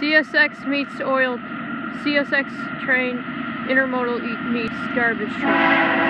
CSX meets oil, CSX train, intermodal meets garbage truck.